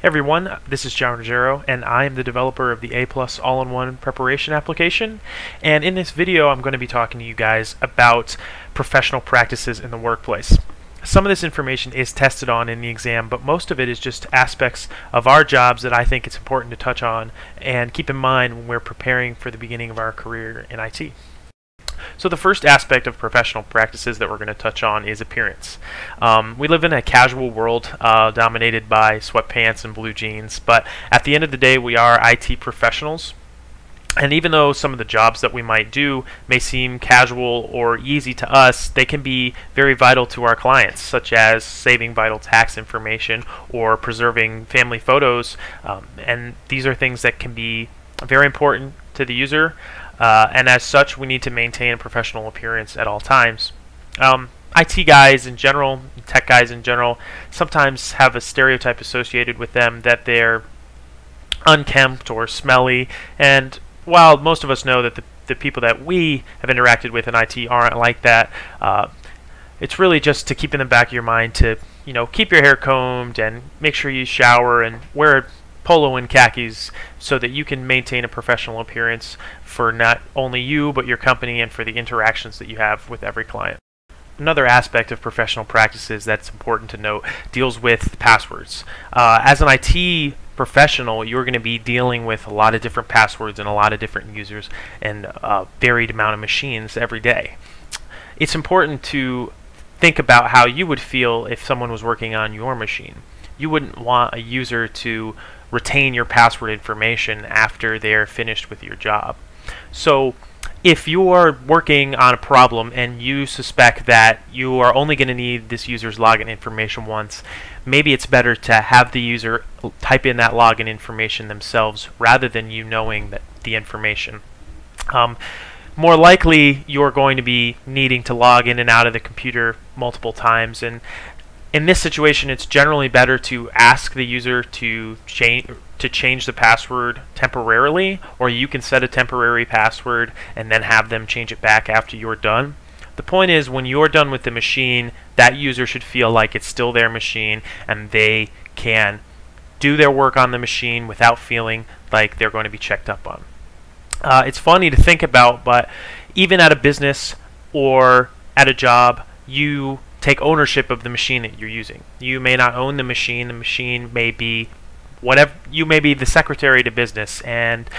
Hey everyone, this is John Ruggiero, and I am the developer of the A Plus All-in-One Preparation application. And in this video, I'm going to be talking to you guys about professional practices in the workplace. Some of this information is tested on in the exam, but most of it is just aspects of our jobs that I think it's important to touch on and keep in mind when we're preparing for the beginning of our career in IT. So the first aspect of professional practices that we're going to touch on is appearance. Um, we live in a casual world uh, dominated by sweatpants and blue jeans, but at the end of the day, we are IT professionals. And even though some of the jobs that we might do may seem casual or easy to us, they can be very vital to our clients, such as saving vital tax information or preserving family photos. Um, and these are things that can be very important to the user, uh, and as such, we need to maintain a professional appearance at all times. Um, IT guys in general, tech guys in general, sometimes have a stereotype associated with them that they're unkempt or smelly, and while most of us know that the, the people that we have interacted with in IT aren't like that, uh, it's really just to keep in the back of your mind to you know keep your hair combed and make sure you shower and wear polo and khakis so that you can maintain a professional appearance for not only you but your company and for the interactions that you have with every client. Another aspect of professional practices that's important to note deals with passwords. Uh, as an IT professional, you're going to be dealing with a lot of different passwords and a lot of different users and a varied amount of machines every day. It's important to think about how you would feel if someone was working on your machine. You wouldn't want a user to retain your password information after they're finished with your job. So if you are working on a problem and you suspect that you are only going to need this user's login information once, maybe it's better to have the user type in that login information themselves rather than you knowing that the information. Um, more likely, you're going to be needing to log in and out of the computer multiple times, and in this situation, it's generally better to ask the user to change to change the password temporarily, or you can set a temporary password and then have them change it back after you're done. The point is, when you're done with the machine, that user should feel like it's still their machine and they can do their work on the machine without feeling like they're going to be checked up on. Uh, it's funny to think about, but even at a business or at a job, you take ownership of the machine that you're using. You may not own the machine. The machine may be whatever you may be the secretary to business and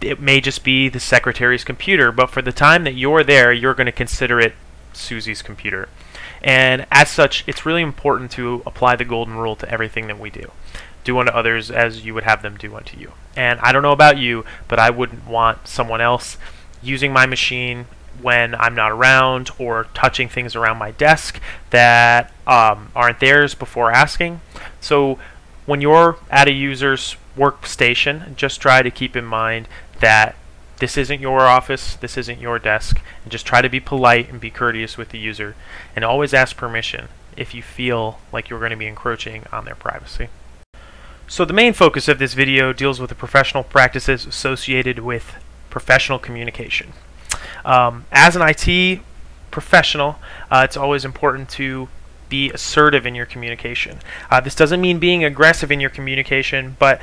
it may just be the secretary's computer, but for the time that you're there, you're going to consider it Susie's computer. And as such, it's really important to apply the golden rule to everything that we do. Do unto others as you would have them do unto you. And I don't know about you, but I wouldn't want someone else using my machine when I'm not around or touching things around my desk that um, aren't theirs before asking. So when you're at a user's workstation, just try to keep in mind that this isn't your office, this isn't your desk, and just try to be polite and be courteous with the user, and always ask permission if you feel like you're going to be encroaching on their privacy. So the main focus of this video deals with the professional practices associated with professional communication. Um, as an IT professional, uh, it's always important to be assertive in your communication. Uh, this doesn't mean being aggressive in your communication, but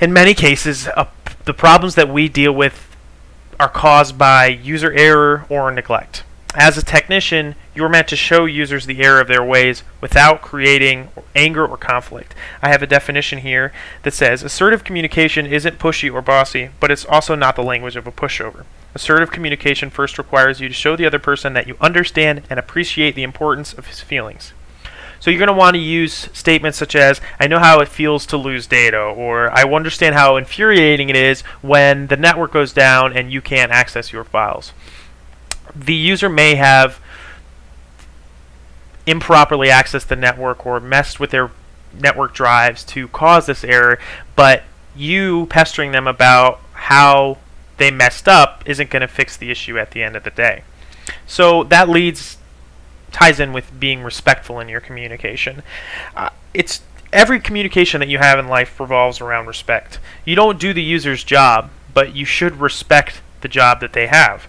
in many cases, uh, the problems that we deal with are caused by user error or neglect. As a technician, you are meant to show users the error of their ways without creating anger or conflict. I have a definition here that says assertive communication isn't pushy or bossy, but it's also not the language of a pushover. Assertive communication first requires you to show the other person that you understand and appreciate the importance of his feelings. So you're going to want to use statements such as, I know how it feels to lose data, or I understand how infuriating it is when the network goes down and you can't access your files. The user may have improperly accessed the network or messed with their network drives to cause this error, but you pestering them about how they messed up isn't going to fix the issue at the end of the day. So that leads ties in with being respectful in your communication. Uh, it's every communication that you have in life revolves around respect. You don't do the user's job, but you should respect the job that they have.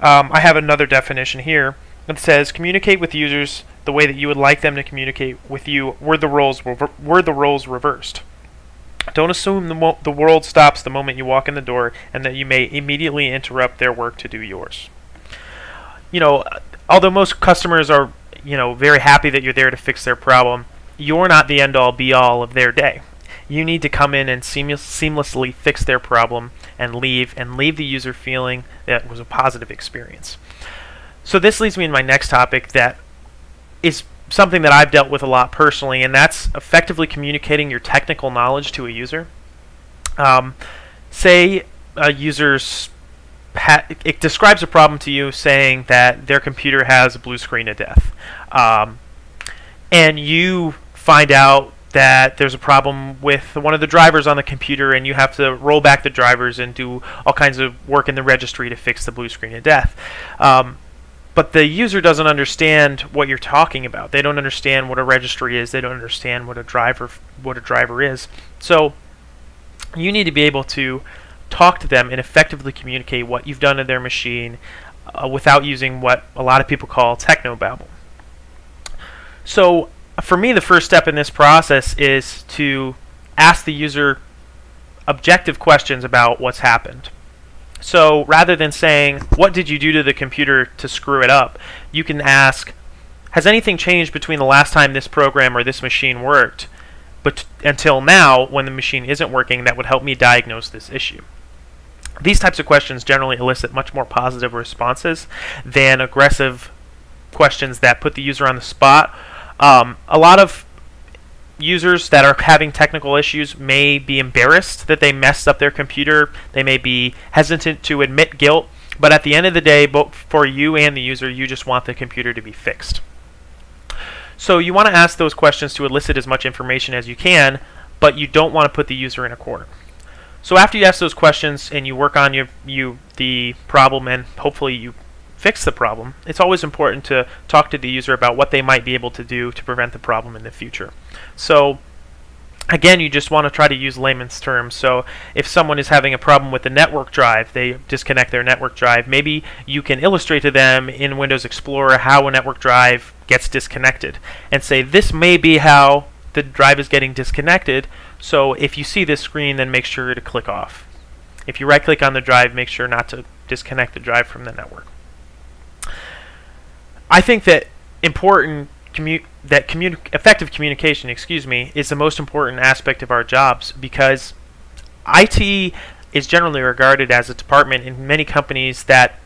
Um, I have another definition here that says communicate with users the way that you would like them to communicate with you were the roles were the roles reversed. Don't assume the, the world stops the moment you walk in the door and that you may immediately interrupt their work to do yours. You know, although most customers are, you know, very happy that you're there to fix their problem, you're not the end all be all of their day. You need to come in and seamless, seamlessly fix their problem and leave and leave the user feeling that was a positive experience. So this leads me to my next topic that is something that I've dealt with a lot personally, and that's effectively communicating your technical knowledge to a user. Um, say a user's it describes a problem to you saying that their computer has a blue screen of death. Um, and you find out that there's a problem with one of the drivers on the computer and you have to roll back the drivers and do all kinds of work in the registry to fix the blue screen of death. Um, but the user doesn't understand what you're talking about. They don't understand what a registry is. They don't understand what a driver what a driver is. So you need to be able to talk to them and effectively communicate what you've done to their machine uh, without using what a lot of people call technobabble. So for me, the first step in this process is to ask the user objective questions about what's happened. So rather than saying, what did you do to the computer to screw it up, you can ask, has anything changed between the last time this program or this machine worked but until now when the machine isn't working that would help me diagnose this issue? These types of questions generally elicit much more positive responses than aggressive questions that put the user on the spot. Um, a lot of users that are having technical issues may be embarrassed that they messed up their computer. They may be hesitant to admit guilt. But at the end of the day, both for you and the user, you just want the computer to be fixed. So you want to ask those questions to elicit as much information as you can, but you don't want to put the user in a corner. So after you ask those questions and you work on your, you the problem and hopefully you fix the problem, it's always important to talk to the user about what they might be able to do to prevent the problem in the future. So again, you just want to try to use layman's terms. So if someone is having a problem with the network drive, they disconnect their network drive, maybe you can illustrate to them in Windows Explorer how a network drive gets disconnected and say this may be how the drive is getting disconnected. So if you see this screen, then make sure to click off. If you right click on the drive, make sure not to disconnect the drive from the network. I think that important that communi- effective communication, excuse me, is the most important aspect of our jobs because IT is generally regarded as a department in many companies that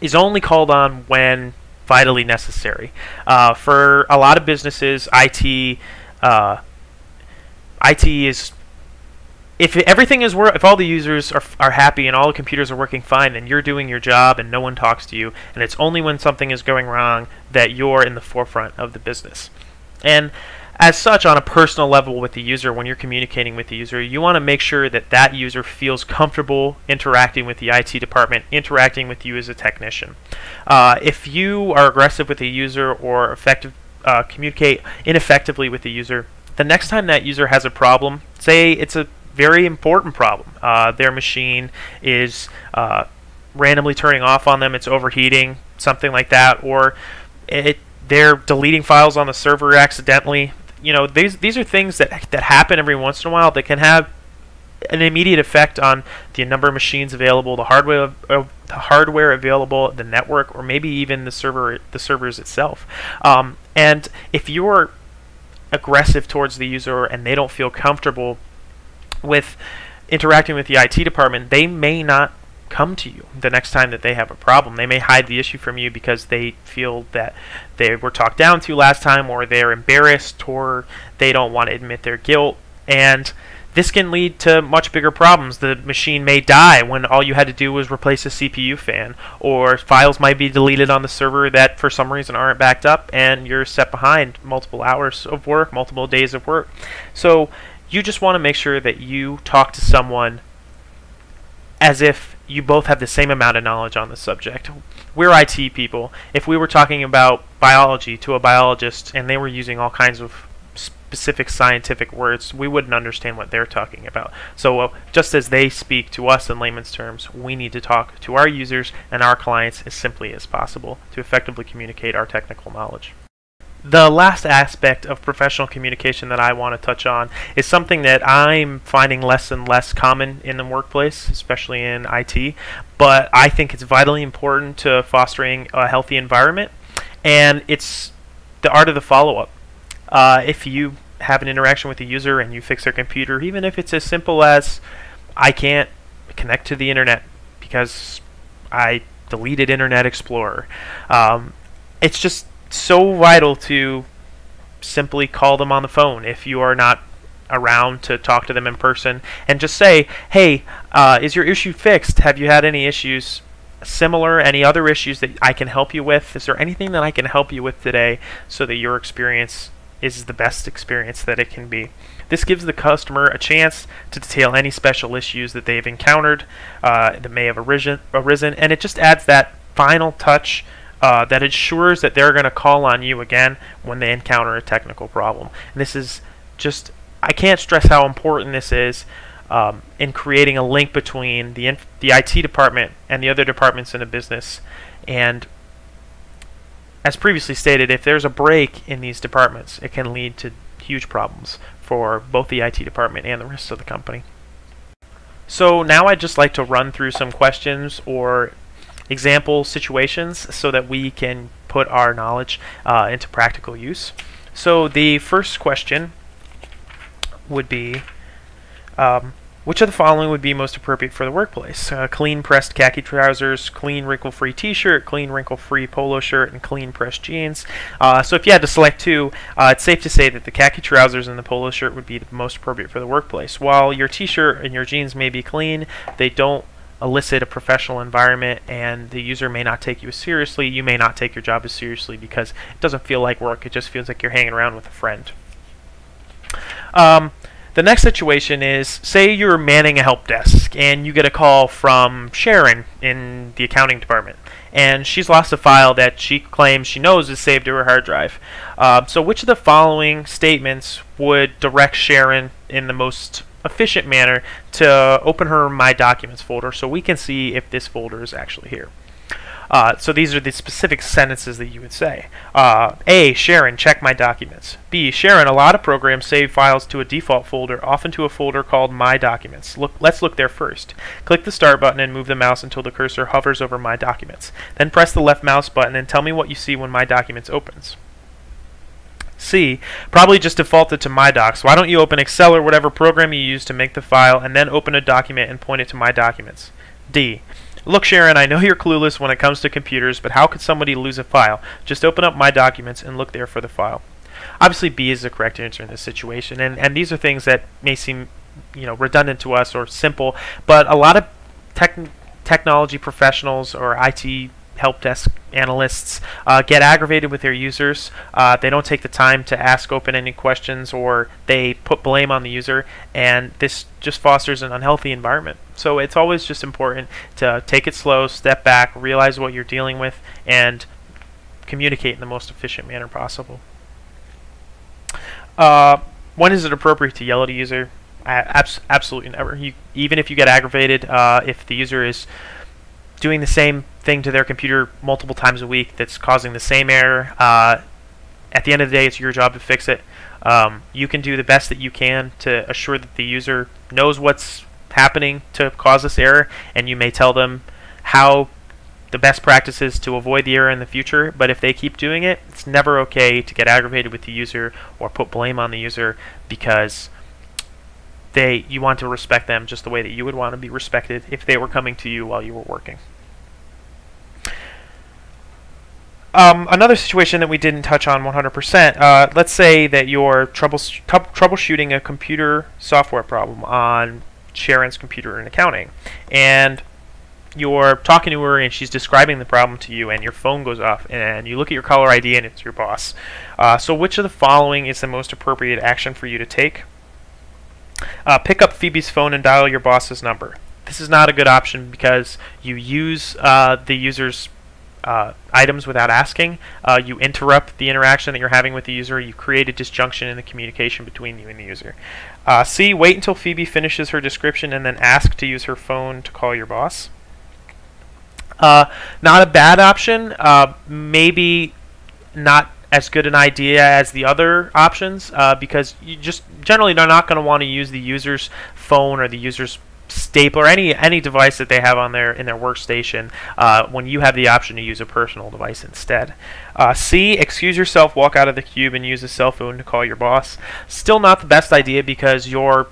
is only called on when vitally necessary. Uh, for a lot of businesses, IT uh, IT is if everything is if all the users are, are happy and all the computers are working fine, then you're doing your job and no one talks to you. And it's only when something is going wrong that you're in the forefront of the business. And as such, on a personal level with the user, when you're communicating with the user, you want to make sure that that user feels comfortable interacting with the IT department, interacting with you as a technician. Uh, if you are aggressive with the user or effective, uh, communicate ineffectively with the user, the next time that user has a problem, say it's a very important problem. Uh, their machine is uh, randomly turning off on them, it's overheating, something like that, or it they're deleting files on the server accidentally. You know, these these are things that that happen every once in a while that can have an immediate effect on the number of machines available, the hardware uh, the hardware available, the network, or maybe even the server the servers itself. Um, and if you're aggressive towards the user and they don't feel comfortable with interacting with the IT department, they may not come to you the next time that they have a problem. They may hide the issue from you because they feel that they were talked down to last time or they're embarrassed or they don't want to admit their guilt. And this can lead to much bigger problems. The machine may die when all you had to do was replace a CPU fan, or files might be deleted on the server that for some reason aren't backed up, and you're set behind multiple hours of work, multiple days of work. So you just want to make sure that you talk to someone as if you both have the same amount of knowledge on the subject. We're IT people. If we were talking about biology to a biologist and they were using all kinds of specific scientific words, we wouldn't understand what they're talking about. So uh, just as they speak to us in layman's terms, we need to talk to our users and our clients as simply as possible to effectively communicate our technical knowledge. The last aspect of professional communication that I want to touch on is something that I'm finding less and less common in the workplace, especially in IT, but I think it's vitally important to fostering a healthy environment, and it's the art of the follow up. Uh, if you have an interaction with a user and you fix their computer, even if it's as simple as I can't connect to the internet because I deleted Internet Explorer. Um, it's just so vital to simply call them on the phone if you are not around to talk to them in person and just say, hey, uh, is your issue fixed? Have you had any issues similar? Any other issues that I can help you with? Is there anything that I can help you with today so that your experience is the best experience that it can be? This gives the customer a chance to detail any special issues that they've encountered uh, that may have arisen, arisen, and it just adds that final touch uh, that ensures that they're going to call on you again when they encounter a technical problem. And this is just, I can't stress how important this is um, in creating a link between the, the IT department and the other departments in a business. And as previously stated, if there's a break in these departments, it can lead to huge problems for both the IT department and the rest of the company. So now I'd just like to run through some questions or example situations so that we can put our knowledge uh, into practical use. So the first question would be, um, which of the following would be most appropriate for the workplace? Uh, clean pressed khaki trousers, clean wrinkle-free t-shirt, clean wrinkle-free polo shirt, and clean pressed jeans. Uh, so if you had to select two, uh, it's safe to say that the khaki trousers and the polo shirt would be the most appropriate for the workplace. While your t-shirt and your jeans may be clean, they don't elicit a professional environment and the user may not take you as seriously, you may not take your job as seriously because it doesn't feel like work, it just feels like you're hanging around with a friend. Um, the next situation is, say you're manning a help desk and you get a call from Sharon in the accounting department and she's lost a file that she claims she knows is saved to her hard drive. Uh, so which of the following statements would direct Sharon in the most efficient manner to open her My Documents folder so we can see if this folder is actually here. Uh, so these are the specific sentences that you would say. Uh, A. Sharon, check my documents. B. Sharon, a lot of programs save files to a default folder, often to a folder called My Documents. Look, let's look there first. Click the Start button and move the mouse until the cursor hovers over My Documents. Then press the left mouse button and tell me what you see when My Documents opens. C, probably just defaulted to My Docs. Why don't you open Excel or whatever program you use to make the file and then open a document and point it to My Documents? D, look Sharon, I know you're clueless when it comes to computers, but how could somebody lose a file? Just open up My Documents and look there for the file. Obviously B is the correct answer in this situation, and, and these are things that may seem you know redundant to us or simple, but a lot of tech technology professionals or IT help desk analysts uh, get aggravated with their users. Uh, they don't take the time to ask open-ended questions or they put blame on the user and this just fosters an unhealthy environment. So it's always just important to take it slow, step back, realize what you're dealing with, and communicate in the most efficient manner possible. Uh, when is it appropriate to yell at a user? Abs absolutely never. You, even if you get aggravated, uh, if the user is doing the same thing to their computer multiple times a week that's causing the same error. Uh, at the end of the day, it's your job to fix it. Um, you can do the best that you can to assure that the user knows what's happening to cause this error, and you may tell them how the best practices to avoid the error in the future. But if they keep doing it, it's never okay to get aggravated with the user or put blame on the user because they you want to respect them just the way that you would want to be respected if they were coming to you while you were working. Um, another situation that we didn't touch on 100%, uh, let's say that you're troubles troubleshooting a computer software problem on Sharon's computer in accounting, and you're talking to her and she's describing the problem to you and your phone goes off and you look at your caller ID and it's your boss. Uh, so which of the following is the most appropriate action for you to take? Uh, pick up Phoebe's phone and dial your boss's number. This is not a good option because you use uh, the user's uh, items without asking. Uh, you interrupt the interaction that you're having with the user. You create a disjunction in the communication between you and the user. Uh, C. Wait until Phoebe finishes her description and then ask to use her phone to call your boss. Uh, not a bad option. Uh, maybe not as good an idea as the other options uh, because you just generally are not going to want to use the user's phone or the user's stapler any any device that they have on their in their workstation uh, when you have the option to use a personal device instead. Uh, C. Excuse yourself, walk out of the cube, and use a cell phone to call your boss. Still not the best idea because you're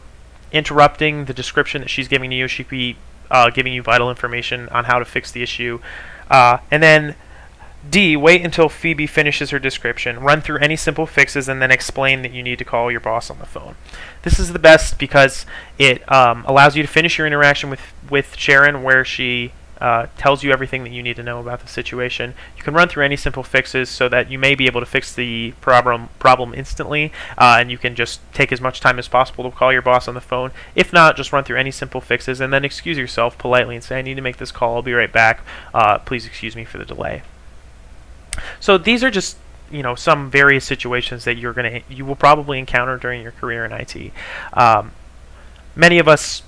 interrupting the description that she's giving you. She could be uh, giving you vital information on how to fix the issue. Uh, and then D. Wait until Phoebe finishes her description, run through any simple fixes, and then explain that you need to call your boss on the phone. This is the best because it um, allows you to finish your interaction with, with Sharon where she uh, tells you everything that you need to know about the situation. You can run through any simple fixes so that you may be able to fix the problem problem instantly, uh, and you can just take as much time as possible to call your boss on the phone. If not, just run through any simple fixes and then excuse yourself politely and say, "I need to make this call. I'll be right back. Uh, please excuse me for the delay." So these are just you know some various situations that you're gonna you will probably encounter during your career in IT. Um, many of us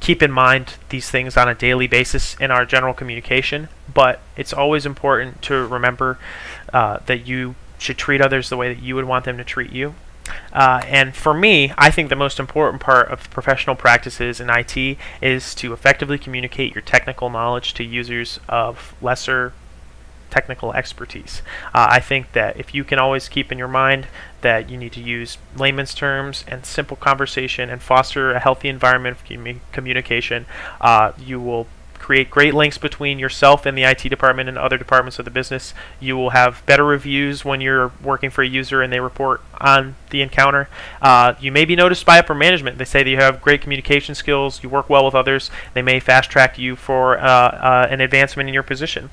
keep in mind these things on a daily basis in our general communication, but it's always important to remember uh, that you should treat others the way that you would want them to treat you. Uh, and for me, I think the most important part of professional practices in IT is to effectively communicate your technical knowledge to users of lesser technical expertise. Uh, I think that if you can always keep in your mind that you need to use layman's terms and simple conversation and foster a healthy environment of commu communication, uh, you will create great links between yourself and the IT department and other departments of the business. You will have better reviews when you're working for a user and they report on the encounter. Uh, you may be noticed by upper management. They say that you have great communication skills, you work well with others. They may fast track you for uh, uh, an advancement in your position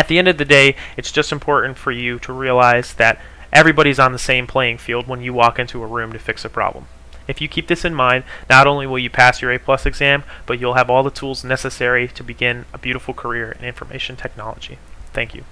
at the end of the day, it's just important for you to realize that everybody's on the same playing field when you walk into a room to fix a problem. If you keep this in mind, not only will you pass your A plus exam, but you'll have all the tools necessary to begin a beautiful career in information technology. Thank you.